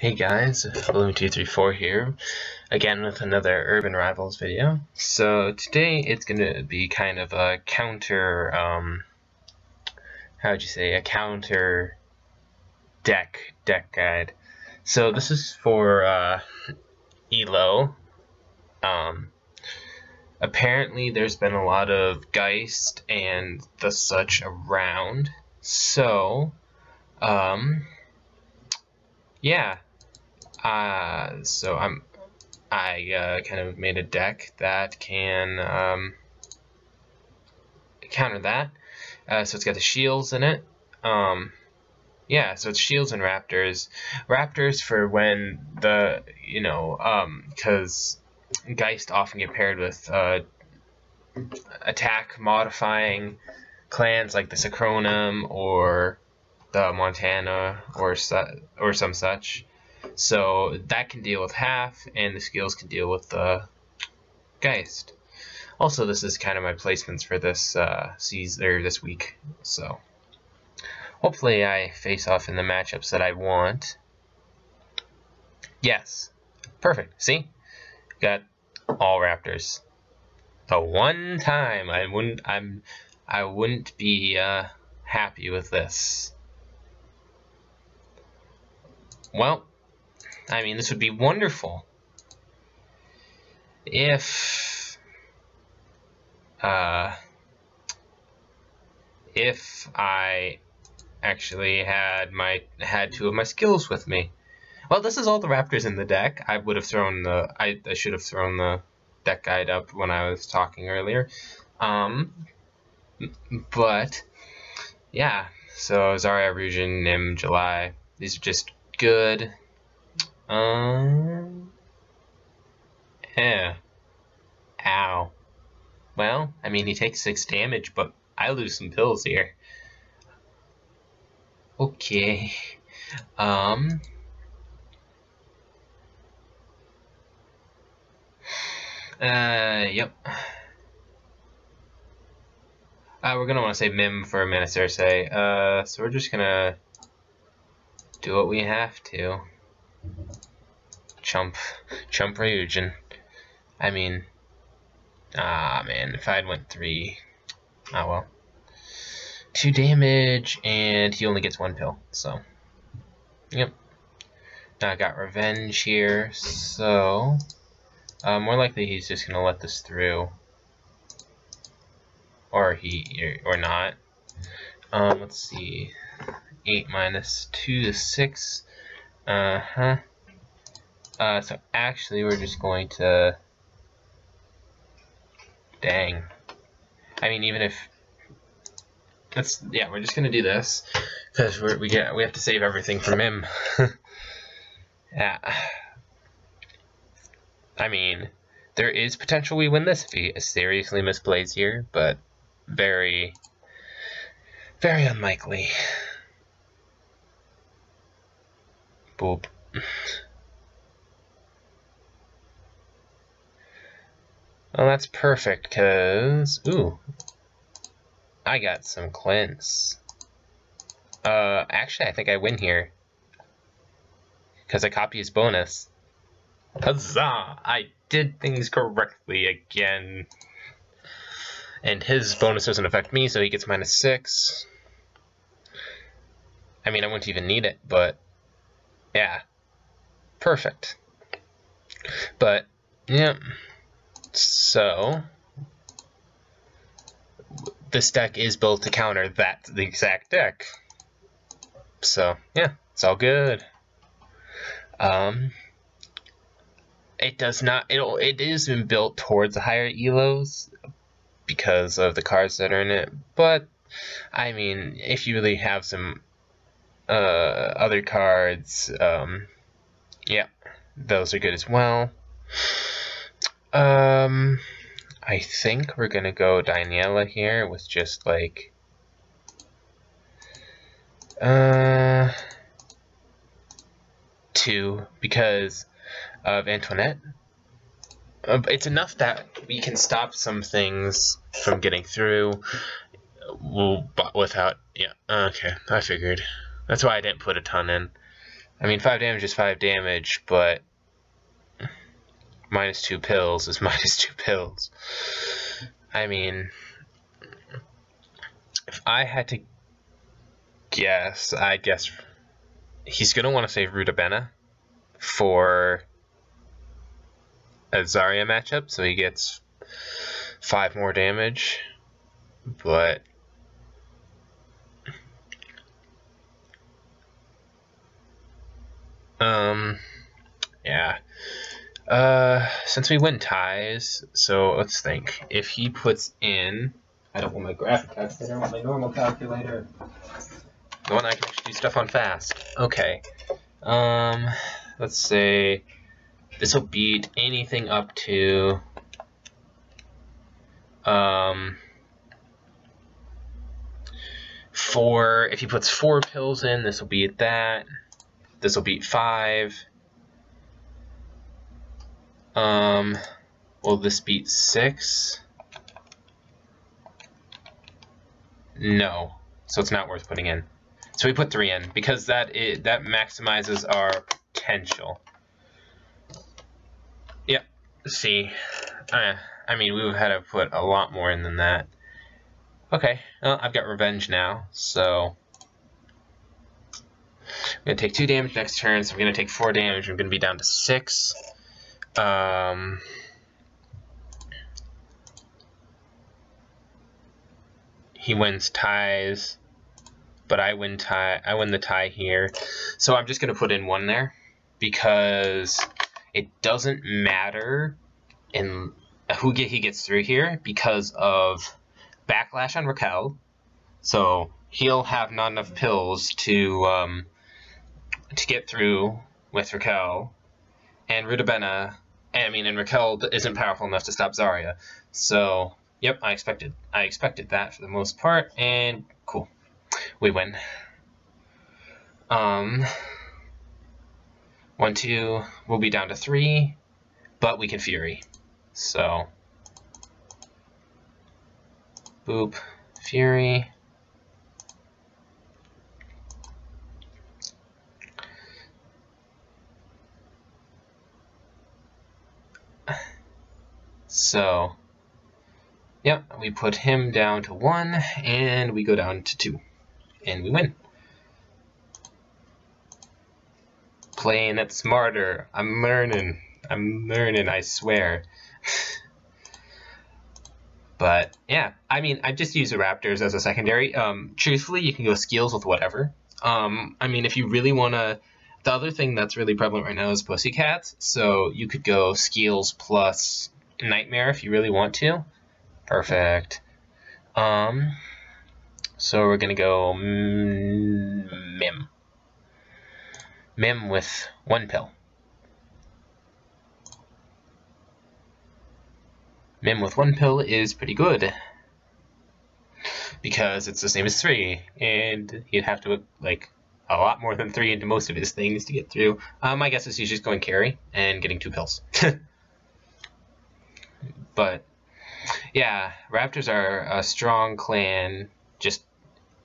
Hey guys, Oblivion234 here, again with another Urban Rivals video. So today it's going to be kind of a counter, um, how would you say, a counter deck, deck guide. So this is for uh, ELO. Um, apparently there's been a lot of Gheist and the such around, so, um, yeah, uh, so I'm I uh, kind of made a deck that can um, counter that. Uh, so it's got the shields in it. Um, yeah, so it's shields and raptors. Raptors for when the you know because um, Gheist often get paired with uh, attack modifying clans like the Sakrohm or the Montana or su or some such. So that can deal with half, and the skills can deal with the Gheist. Also, this is kind of my placements for this uh, season or this week. So hopefully, I face off in the matchups that I want. Yes, perfect. See, got all Raptors. The one time I wouldn't, I'm, I wouldn't be uh, happy with this. Well, I mean, this would be wonderful if uh, if I actually had my had two of my skills with me. Well, this is all the raptors in the deck. I would have thrown the I, I should have thrown the deck guide up when I was talking earlier. Um, but yeah, so Zarya, Ryujin, Nim, July. These are just good um. Yeah. Ow. Well, I mean, he takes six damage, but I lose some pills here. Okay. Um. Uh, yep. Uh, we're gonna want to say Mim for a minute, Cersei. Uh, so we're just gonna do what we have to. Chump. Chump Ryujin. I mean, ah, man, if I had went three, ah, well. Two damage, and he only gets one pill, so, yep. Now I got revenge here, so, uh, more likely he's just gonna let this through, or he, or not. Um, let's see, 8 minus 2 is 6, uh-huh. Uh, so actually we're just going to... Dang. I mean, even if... That's, yeah, we're just going to do this. Because we get we have to save everything from him. yeah. I mean, there is potential we win this if he seriously misplays here, but very, very unlikely. Boop. Well, that's perfect, because... Ooh. I got some Clint's. Uh, actually, I think I win here. Because I copy his bonus. Huzzah! I did things correctly again. And his bonus doesn't affect me, so he gets minus 6. I mean, I wouldn't even need it, but... Yeah. Perfect. But, yeah. So, this deck is built to counter that the exact deck. So, yeah, it's all good. Um, it does not, it, it is been built towards higher elos because of the cards that are in it, but, I mean, if you really have some uh, other cards, um, yeah, those are good as well. Um, I think we're gonna go Daniela here with just like, uh, two because of Antoinette. Uh, it's enough that we can stop some things from getting through without, yeah, okay, I figured. That's why I didn't put a ton in. I mean, 5 damage is 5 damage, but minus 2 pills is minus 2 pills. I mean, if I had to guess, I guess he's going to want to save Rudabena for a Zarya matchup, so he gets 5 more damage, but Um, yeah. Uh, since we went ties, so let's think. If he puts in, I don't want my graphic calculator, I want my normal calculator. The one I can actually do stuff on fast. Okay. Um, let's say this will beat anything up to, um, four, if he puts four pills in, this will beat that. This will beat 5. Um, will this beat 6? No. So it's not worth putting in. So we put 3 in because that is, that maximizes our potential. Yep. See. Uh, I mean, we would have had to put a lot more in than that. Okay. Well, I've got revenge now, so I'm going to take 2 damage next turn, so I'm going to take 4 damage. I'm going to be down to 6. Um, he wins ties, but I win tie. I win the tie here. So I'm just going to put in 1 there because it doesn't matter in who get he gets through here because of backlash on Raquel. So he'll have not enough pills to um, to get through with Raquel, and Rudabena, I mean, and Raquel isn't powerful enough to stop Zarya. So, yep, I expected, I expected that for the most part, and cool, we win. Um, one, two, we'll be down to three, but we can Fury. So, boop, Fury. So, yep, we put him down to 1, and we go down to 2. And we win. Playing it smarter. I'm learning. I'm learning, I swear. but, yeah, I mean, I just use the Raptors as a secondary. Um, truthfully, you can go skills with whatever. Um, I mean, if you really want to... The other thing that's really prevalent right now is Pussycats, so you could go skills plus Nightmare if you really want to. Perfect. Um, so we're going to go Mim. Mim with one pill. Mim with one pill is pretty good. Because it's the same as three, and you'd have to, like, a lot more than three into most of his things to get through. Um, my guess is he's just going carry and getting two pills. But yeah, Raptors are a strong clan just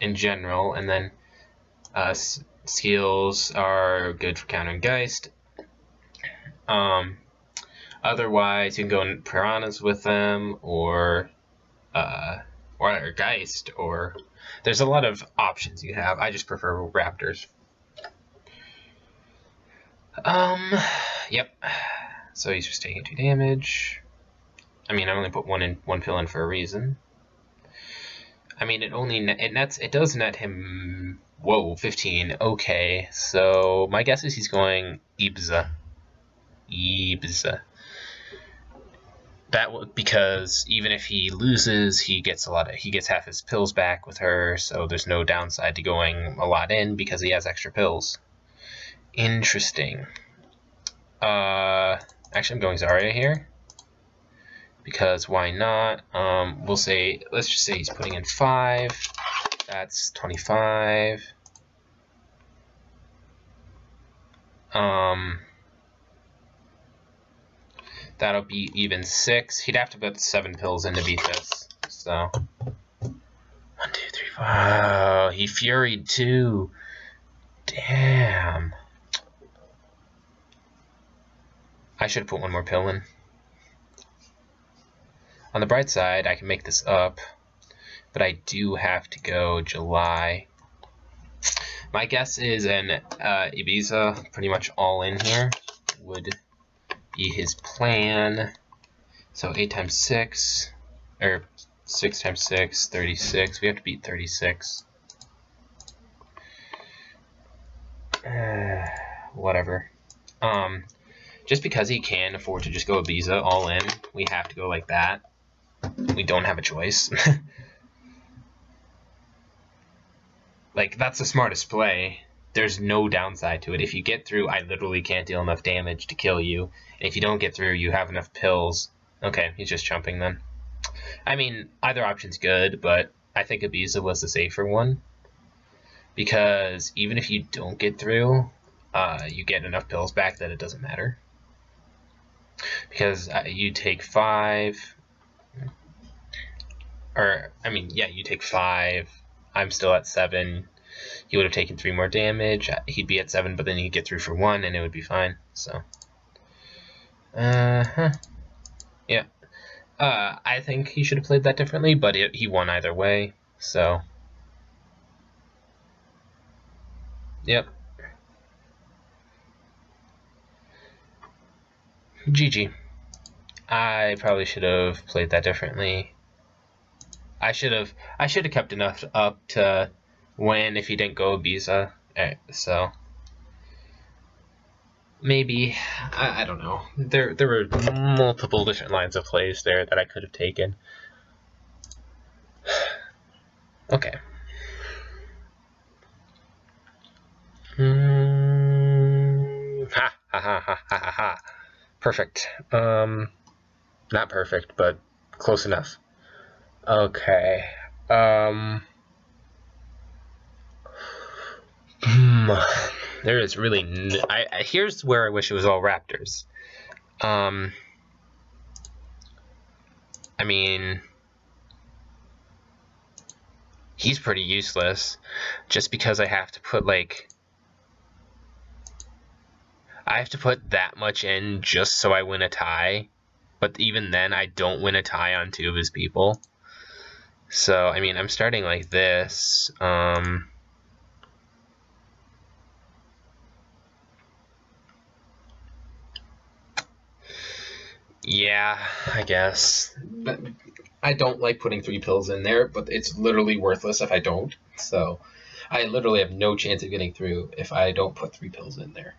in general, and then uh, skills are good for countering Gheist. Um, otherwise, you can go in Piranas with them, or uh, or Gheist, or there's a lot of options you have. I just prefer Raptors. Um, yep. So he's just taking two damage. I mean, I only put one in one pill in for a reason. I mean, it only it nets it does net him. Whoa, 15. Okay, so my guess is he's going Ibiza. Ibiza. That because even if he loses, he gets a lot of he gets half his pills back with her, so there's no downside to going a lot in because he has extra pills. Interesting. Uh, actually, I'm going Zarya here because why not? Um, we'll say, let's just say he's putting in 5. That's 25. Um, that'll be even 6. He'd have to put 7 pills in to beat this. So, 1, 2, 3, 4. Oh, he furied too. Damn. I should put one more pill in. On the bright side, I can make this up, but I do have to go July. My guess is an uh, Ibiza, pretty much all in here, would be his plan. So 8 times 6, or 6 times 6, 36. We have to beat 36. Uh, whatever. Um, just because he can afford to just go Ibiza all in, we have to go like that. We don't have a choice. like, that's the smartest play. There's no downside to it. If you get through, I literally can't deal enough damage to kill you. And if you don't get through, you have enough pills. Okay, he's just jumping then. I mean, either option's good, but I think Ibiza was the safer one. Because even if you don't get through, uh, you get enough pills back that it doesn't matter. Because uh, you take five, or, I mean, yeah, you take five, I'm still at seven, he would have taken three more damage, he'd be at seven, but then he'd get through for one, and it would be fine, so. Uh-huh. Yeah. Uh, I think he should have played that differently, but it, he won either way, so. Yep. GG. I probably should have played that differently. I should have I should have kept enough up to win if he didn't go Ibiza. Eh, so maybe I, I don't know. There there were multiple different lines of plays there that I could have taken. okay. Mm, ha ha ha ha ha ha. Perfect. Um, not perfect, but close enough. Okay. Um. Hmm, there is really. I here's where I wish it was all Raptors. Um. I mean. He's pretty useless, just because I have to put like I have to put that much in just so I win a tie. But even then, I don't win a tie on two of his people. So, I mean, I'm starting like this. Um, yeah, I guess. But I don't like putting three pills in there, but it's literally worthless if I don't. So, I literally have no chance of getting through if I don't put three pills in there.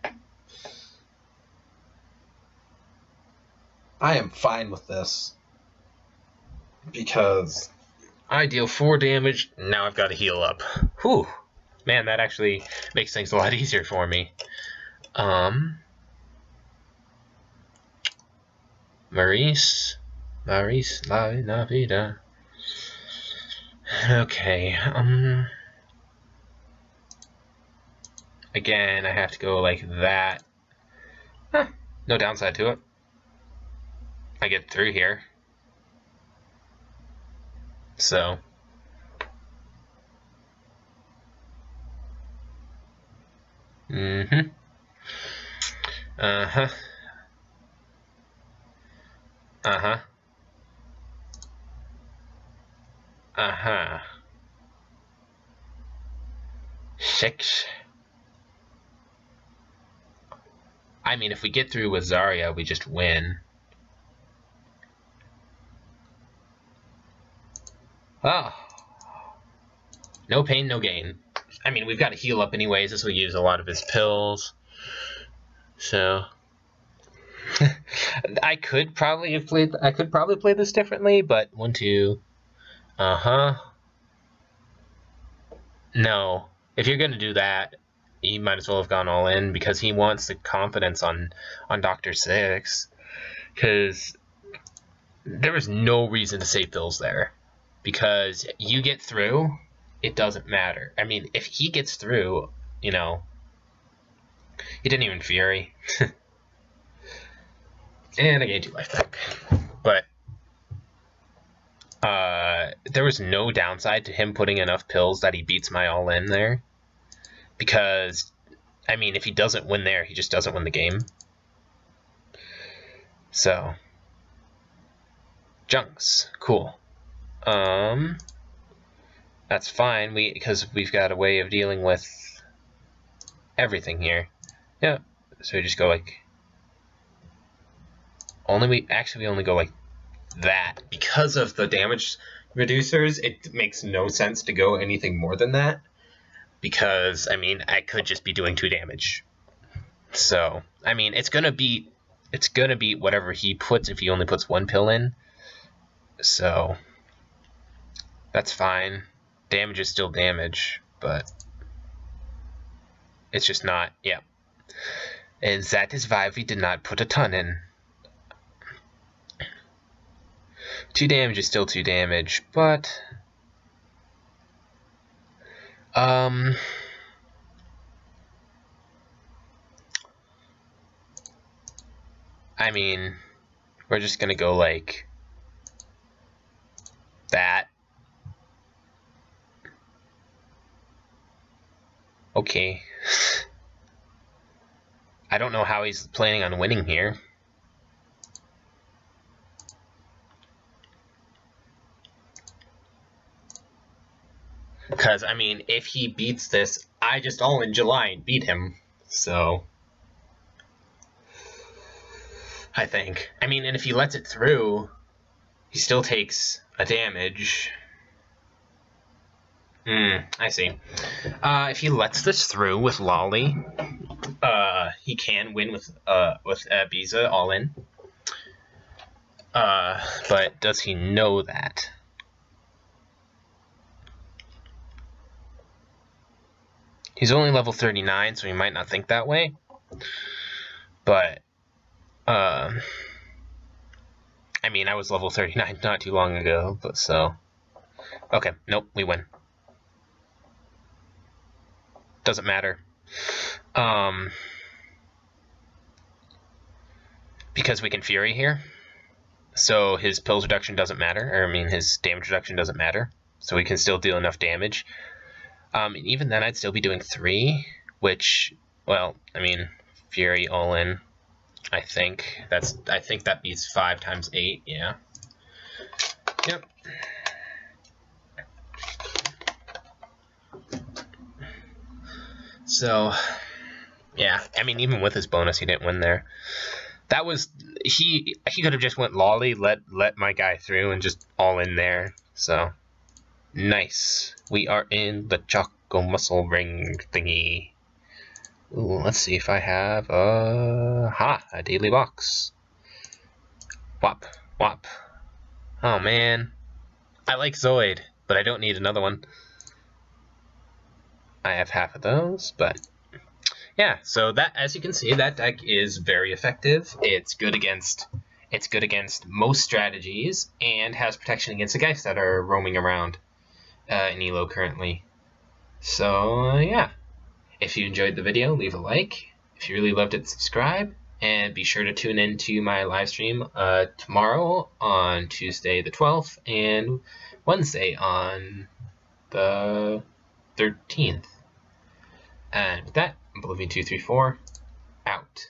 I am fine with this because I deal four damage. Now I've got to heal up. Whew, man, that actually makes things a lot easier for me. Um, Maurice, Maurice, la, la vida. Okay. Um. Again, I have to go like that. Huh, no downside to it. I get through here. So. Mm-hmm. Uh-huh. Uh-huh. Uh-huh. Six. I mean, if we get through with Zarya, we just win. Oh. No pain, no gain. I mean, we've got to heal up anyways, as we use a lot of his pills. So... I could probably have played... I could probably play this differently, but... One, two... Uh-huh. No. If you're going to do that, he might as well have gone all in, because he wants the confidence on, on Dr. Six. Because there was no reason to save pills there because you get through, it doesn't matter. I mean, if he gets through, you know, he didn't even Fury. and I gained two life back. But uh, there was no downside to him putting enough pills that he beats my all in there. Because, I mean, if he doesn't win there, he just doesn't win the game. So, junks, cool. Um, that's fine. We because we've got a way of dealing with everything here. Yeah. So we just go like only we actually we only go like that because of the damage reducers. It makes no sense to go anything more than that because I mean I could just be doing two damage. So I mean it's gonna be it's gonna be whatever he puts if he only puts one pill in. So that's fine. Damage is still damage, but it's just not, yeah. And that is why we did not put a ton in. Two damage is still two damage, but... Um... I mean, we're just gonna go like that. Okay. I don't know how he's planning on winning here. Because, I mean, if he beats this, I just all in July and beat him. So, I think. I mean, and if he lets it through, he still takes a damage. Hmm, I see. Uh, if he lets this through with Lolly, uh, he can win with uh with uh, Biza all in. Uh, but does he know that? He's only level 39, so he might not think that way. But, uh, I mean, I was level 39 not too long ago, but so. Okay, nope, we win. Doesn't matter. Um, because we can Fury here. So his pills reduction doesn't matter, or I mean his damage reduction doesn't matter. So we can still deal enough damage. Um, and even then I'd still be doing three, which, well, I mean, Fury all in, I think. That's I think that beats five times eight, yeah. Yep. So, yeah, I mean, even with his bonus, he didn't win there. That was he. He could have just went lolly, let let my guy through, and just all in there. So, nice. We are in the Choco Muscle Ring thingy. Ooh, let's see if I have a ha a daily box. Wop wop. Oh man, I like Zoid, but I don't need another one. I have half of those, but yeah. So that, as you can see, that deck is very effective. It's good against it's good against most strategies and has protection against the guys that are roaming around uh, in Elo currently. So uh, yeah, if you enjoyed the video, leave a like. If you really loved it, subscribe. And be sure to tune in to my live stream uh, tomorrow on Tuesday the 12th and Wednesday on the 13th. And with that, Oblivion234 out.